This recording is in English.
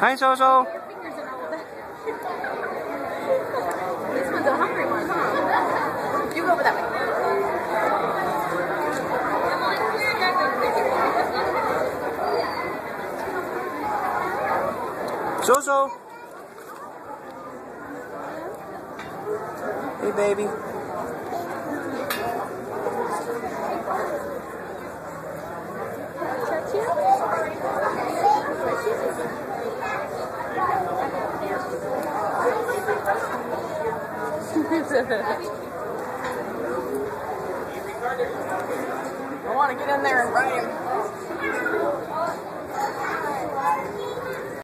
Hi, Soso. Your fingers and all this one's a hungry one, huh? You go over that way. Soso. Hey, baby. I want to get in there and ride him.